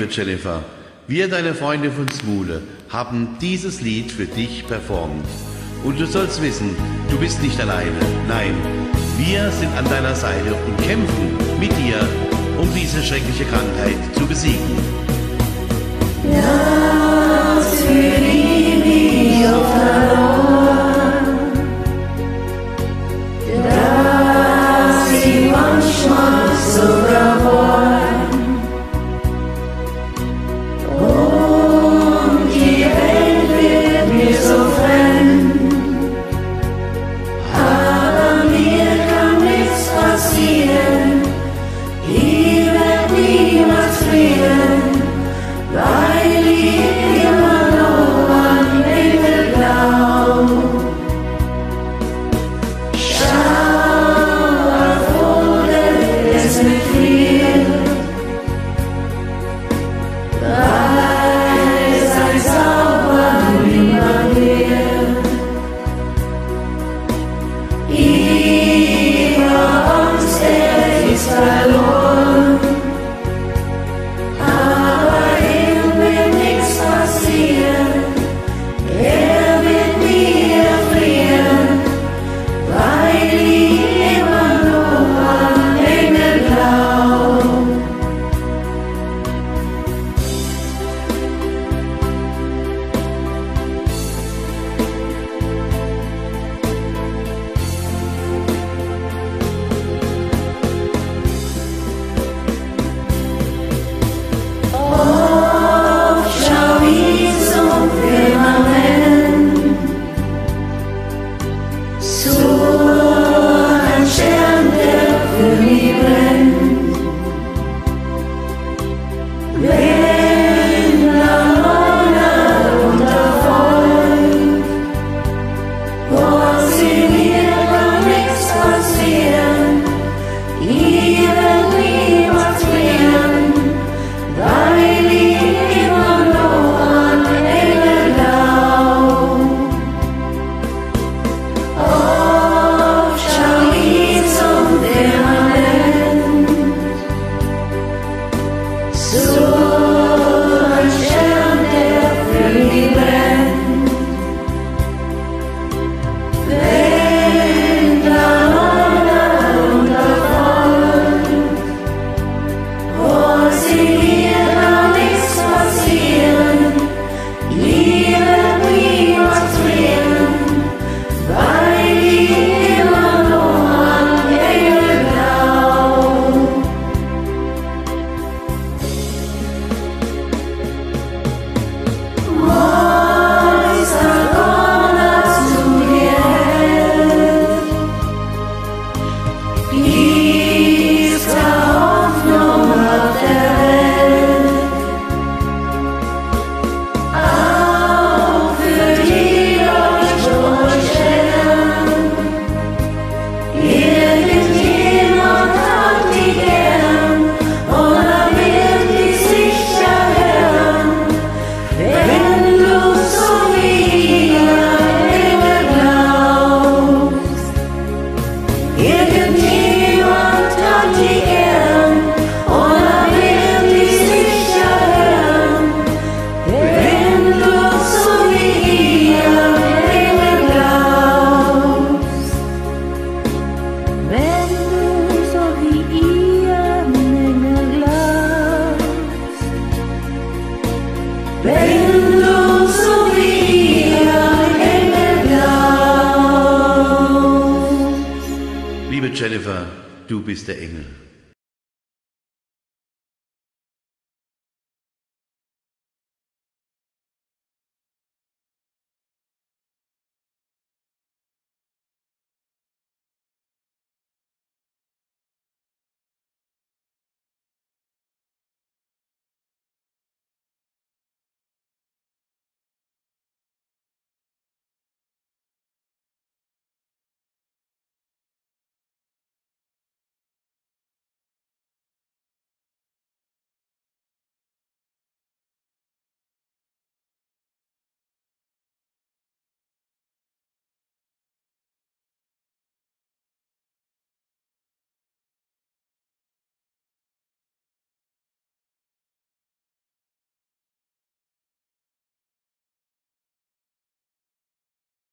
Mit Jennifer, wir, deine Freunde von Smule, haben dieses Lied für dich performt. Und du sollst wissen, du bist nicht alleine. Nein, wir sind an deiner Seite und kämpfen mit dir, um diese schreckliche Krankheit zu besiegen. Love Liebe Jennifer, du bist der Engel.